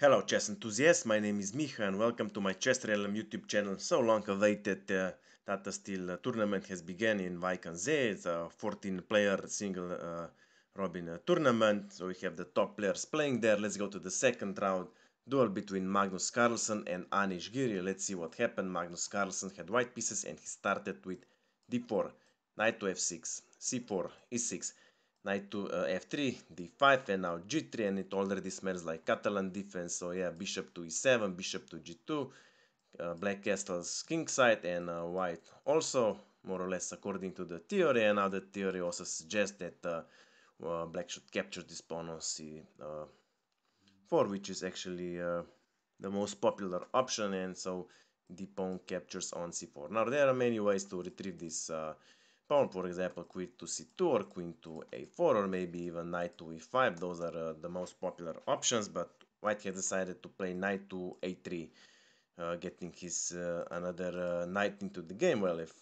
Hello chess enthusiasts, my name is Miha and welcome to my Chess Realm YouTube channel. So long awaited uh, Tata Steel uh, tournament has begun in Wijk It's a 14 player single uh, Robin uh, tournament. So we have the top players playing there. Let's go to the second round. Duel between Magnus Carlsen and Anish Giri. Let's see what happened. Magnus Carlsen had white pieces and he started with d4, knight to f6, c4, e6, knight to uh, f3, d5, and now g3, and it already smells like Catalan defense. So yeah, bishop to e7, bishop to g2, uh, black castles king side, and uh, white also, more or less according to the theory. And now the theory also suggests that uh, uh, black should capture this pawn on c4 uh, which is actually the most popular option and so the pawn captures on c4 now there are many ways to retrieve this pawn for example queen to c2 or queen to a4 or maybe even knight to e5 those are uh, the most popular options but white has decided to play knight to a3 uh, getting his another knight into the game well if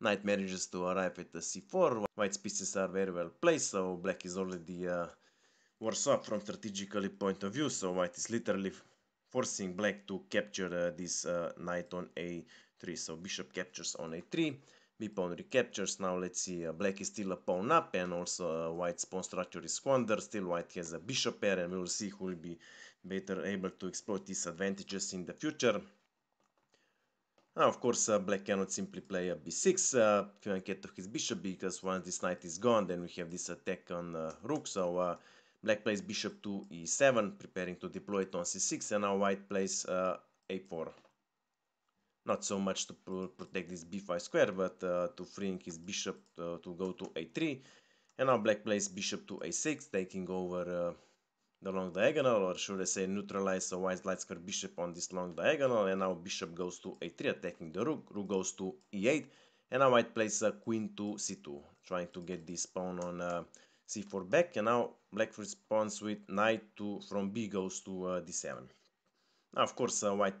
Knight manages to arrive at the c4. White's pieces are very well placed, so black is already uh, worse off from strategically point of view. So white is literally forcing black to capture uh, this uh, knight on a3. So bishop captures on a3, b pawn recaptures. Now let's see, uh, black is still a pawn up and also uh, white's pawn structure is squandered. Still white has a bishop pair and we will see who will be better able to exploit these advantages in the future. Now, of course, uh, black cannot simply play a b6 uh, to get to his bishop because once this knight is gone, then we have this attack on uh, rook. So uh, black plays bishop to e7, preparing to deploy it on c6, and now white plays uh, a4. Not so much to protect this b5 square, but uh, to freeing his bishop uh, to go to a3. And now black plays bishop to a6, taking over the long diagonal, or should I say neutralize a white light square bishop on this long diagonal, and now bishop goes to a3 attacking the rook, rook goes to e8, and now white plays a queen to c2, trying to get this pawn on uh, c4 back, and now black responds with knight to from b goes to uh, d7. Now of course uh, white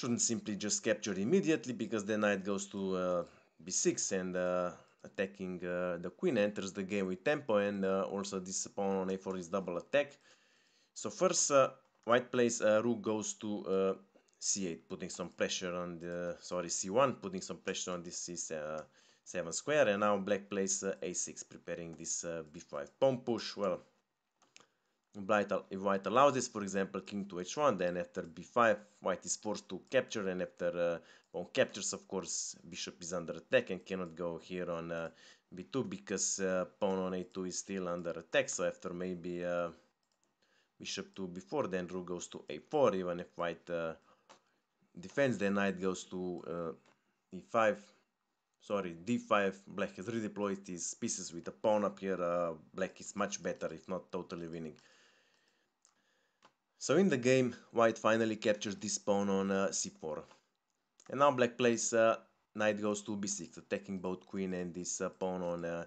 shouldn't simply just capture immediately, because the knight goes to uh, b6 and uh, attacking uh, the queen enters the game with tempo and uh, also this pawn on a4 is double attack. So first uh, white plays rook goes to c8 putting some pressure on the sorry c1 putting some pressure on this c7 square and now black plays a6 preparing this b5 pawn push well if white allows this, for example, king to h1, then after b5, white is forced to capture, and after uh, pawn captures, of course, bishop is under attack and cannot go here on uh, b2 because uh, pawn on a2 is still under attack. So after maybe uh, bishop to b4, then rook goes to a4, even if white uh, defends, then knight goes to uh, e5. Sorry, d5, black has redeployed his pieces with a pawn up here. black is much better, if not totally winning. So in the game, white finally captures this pawn on uh, c4. And now black plays uh, knight goes to b6, attacking both queen and this uh, pawn on uh,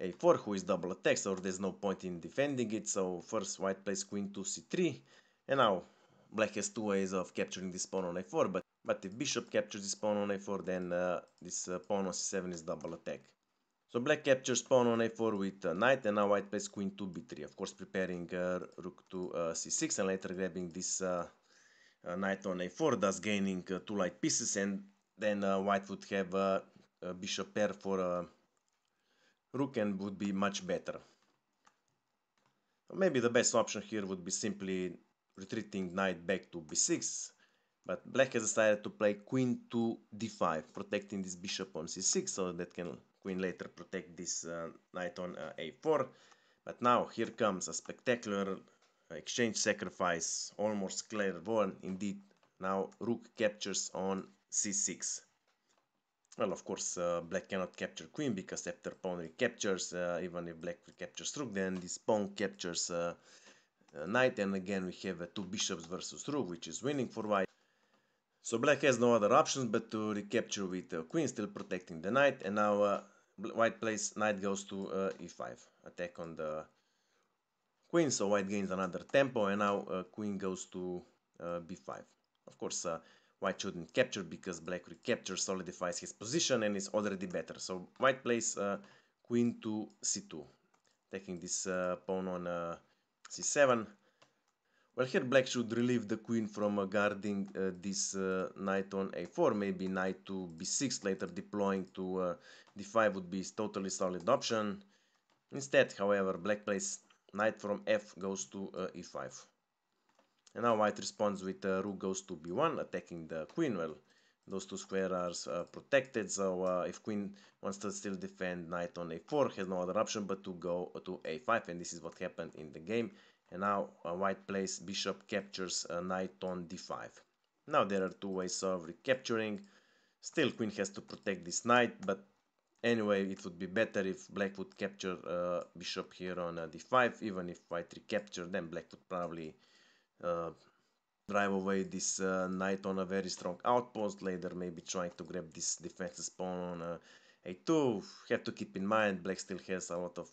a4, who is double attacked, so there's no point in defending it. So first white plays queen to c3, and now black has two ways of capturing this pawn on a4, but, but if bishop captures this pawn on a4, then uh, this uh, pawn on c7 is double attack. So black captures pawn on a4 with uh, knight and now white plays queen to b3. Of course preparing uh, rook to uh, c6 and later grabbing this uh, uh, knight on a4 thus gaining two light pieces and then white would have a bishop pair for rook and would be much better. Maybe the best option here would be simply retreating knight back to b6 but black has decided to play queen to d5 protecting this bishop on c6 so that can queen later protect this uh, knight on uh, a4 but now here comes a spectacular exchange sacrifice almost clairvoyant indeed. Now rook captures on c6 well of course uh, black cannot capture queen because after pawn recaptures uh, even if black recaptures rook then this pawn captures uh, uh, knight. And again we have two bishops versus rook which is winning for white. So black has no other options but to recapture with uh, queen still protecting the knight. And now uh, white plays knight goes to uh, e5 attack on the queen so white gains another tempo and now uh, queen goes to uh, b5 of course uh, white shouldn't capture because black recaptures solidifies his position and is already better. So white plays uh, queen to c2 taking this uh, pawn on c7 Well, here black should relieve the queen from uh, guarding uh, this uh, knight on a4, maybe knight to b6, later deploying to uh, d5 would be a totally solid option. Instead, however, black plays knight from f goes to uh, e5. And now white responds with uh, rook goes to b1, attacking the queen. Well, those two squares are protected, so if queen wants to still defend knight on a4, has no other option but to go to a5, and this is what happened in the game and now uh, white plays bishop captures uh, knight on d5 now there are two ways of recapturing. Still queen has to protect this knight but anyway it would be better if black would capture uh, bishop here on uh, d5 even if white recapture then black would probably uh, drive away this uh, knight on a very strong outpost. Later maybe trying to grab this defensive pawn on a2 have to keep in mind black still has a lot of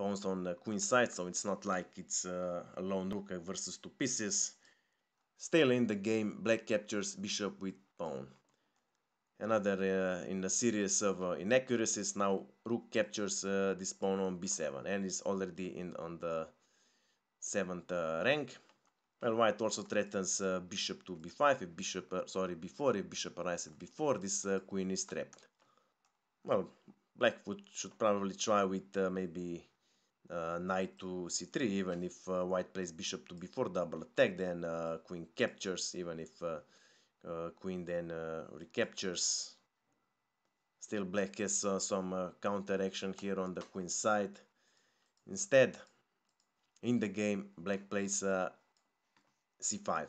pawns on the queen side, so it's not like it's uh, a lone rook versus two pieces. Still in the game, black captures bishop with pawn. Another uh, in a series of uh, inaccuracies, now rook captures uh, this pawn on b7 and is already in on the 7th uh, rank. Well, white also threatens uh, bishop to b5, if bishop, sorry, b4, if bishop at b4, this queen is trapped. Well, black should probably try with maybe uh, knight to c3 even if uh, white plays bishop to b4 double attack then uh, queen captures even if queen then recaptures. Still black has some counter action here on the queen side. Instead in the game black plays c5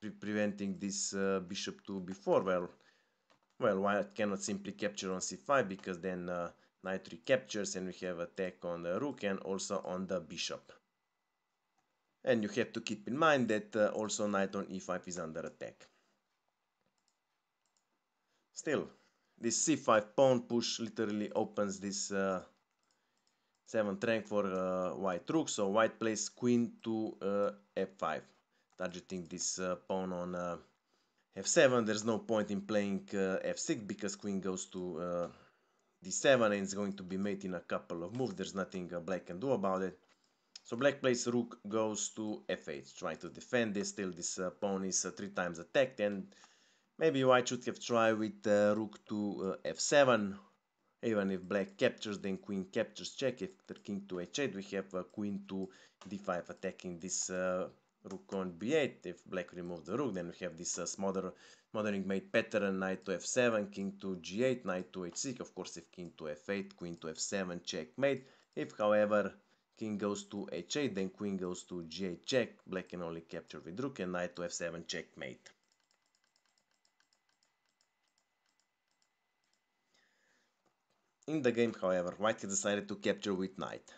pre preventing this uh, bishop to b4 well well white cannot simply capture on c5 because then uh, knight recaptures and we have attack on the rook and also on the bishop. And you have to keep in mind that uh, also knight on e5 is under attack. Still, this c5 pawn push literally opens this uh, 7th rank for uh, white rook, so white plays queen to uh, f5, targeting this uh, pawn on uh, f7. There's no point in playing f6 because queen goes to d7 is going to be made in a couple of moves. There's nothing uh, black can do about it. So black plays rook goes to f8, trying to defend this. Still, this uh, pawn is uh, three times attacked, and maybe white should have tried with uh, rook to uh, f7. Even if black captures, then queen captures check. If the king to h8, we have uh, queen to d5 attacking this rook on b8. If black remove the rook, then we have this uh, smother Mothering mate pattern knight to f7, king to g8, knight to h6, of course if king to f8, queen to f7, checkmate. If however king goes to h8, then queen goes to g8 check, black can only capture with rook and knight to f7 checkmate. In the game, however, white decided to capture with knight.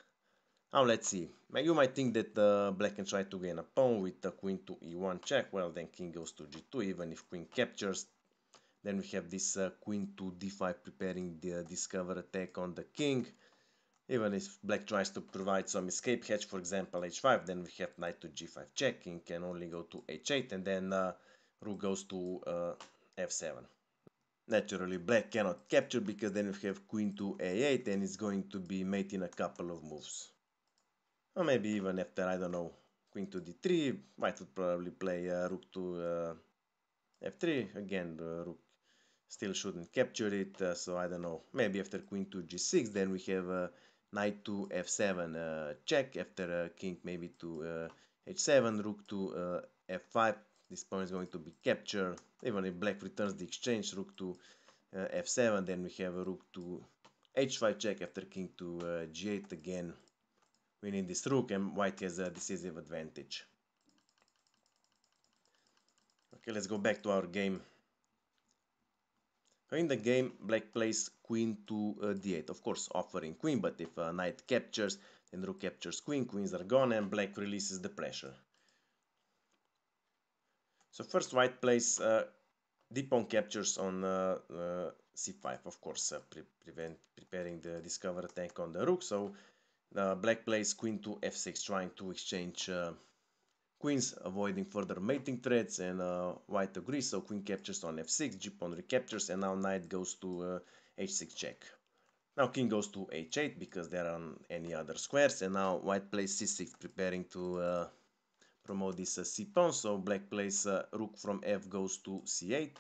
Now let's see. You might think that uh, black can try to gain a pawn with the queen to e1 check. Well, then king goes to g2, even if queen captures. Then we have this uh, queen to d5 preparing the discover attack on the king. Even if black tries to provide some escape hatch, for example h5, then we have knight to g5 check. King can only go to h8 and then uh, rook goes to uh, f7. Naturally, black cannot capture because then we have queen to a8 and it's going to be made in a couple of moves. Or maybe even after, I don't know, queen to d3, white would probably play uh, rook to uh, f3. Again, the rook still shouldn't capture it, uh, so I don't know. Maybe after queen to g6, then we have uh, knight to f7 uh, check. After uh, king maybe to h7, rook to f5. This pawn is going to be captured. Even if black returns the exchange, rook to f7, then we have a rook to h5 check after king to g8 again winning this rook and white has a decisive advantage. Okay, let's go back to our game. In the game, black plays queen to uh, d8, of course offering queen, but if uh, knight captures, then rook captures queen, queens are gone, and black releases the pressure. So first white plays uh, d pawn captures on uh, uh, c5, of course, uh, pre prevent preparing the discover attack on the rook, so uh, black plays queen to f6 trying to exchange uh, queens avoiding further mating threats and uh, white agrees so queen captures on f6 g pawn recaptures and now knight goes to uh, h6 check now king goes to h8 because there aren't any other squares and now white plays c6 preparing to uh, promote this uh, c pawn. So black plays uh, rook from f goes to c8,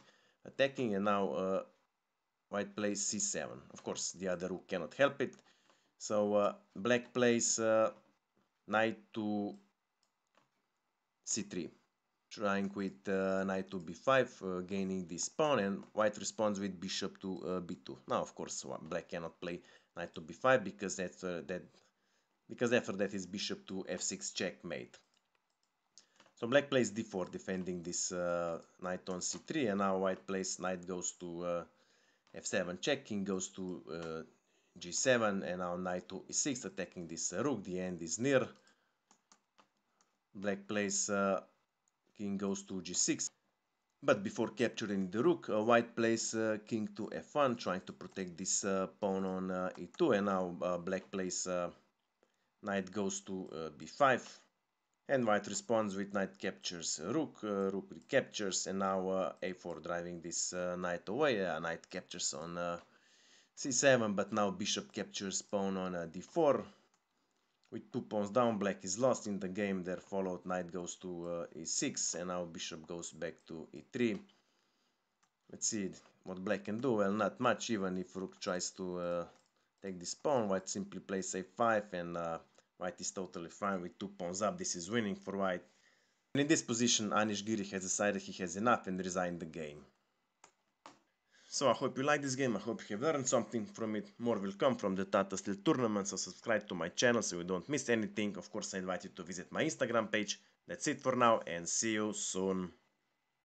attacking, and now uh, white plays c7. Of course, the other rook cannot help it. So uh, black plays uh, knight to c3 trying with uh, knight to b5 uh, gaining this pawn and white responds with bishop to uh, b2 now of course black cannot play knight to b5 because that's uh, that because after that is bishop to f6 checkmate. So black plays d4 defending this uh, knight on c3 and now white plays knight goes to uh, f7 check king goes to g7 and now knight to e6 attacking this rook. The end is near. Black plays uh, king goes to g6 but before capturing the rook uh, white plays uh, king to f1 trying to protect this uh, pawn on uh, e2 and now uh, black plays knight goes to b5 and white responds with knight captures rook rook recaptures. And now a4 driving this knight away. Knight captures on c7 but now bishop captures pawn on d4 with two pawns down black is lost in the game. There followed knight goes to uh, e6 and now bishop goes back to e3 let's see what black can do. Well not much even if rook tries to uh, take this pawn. White simply plays a5 and uh, white is totally fine with two pawns up. This is winning for white. And in this position anish giri has decided he has enough and resigned the game so I hope you like this game, I hope you have learned something from it. More will come from the Tata Steel tournament, so subscribe to my channel so you don't miss anything. Of course I invite you to visit my Instagram page. That's it for now and see you soon.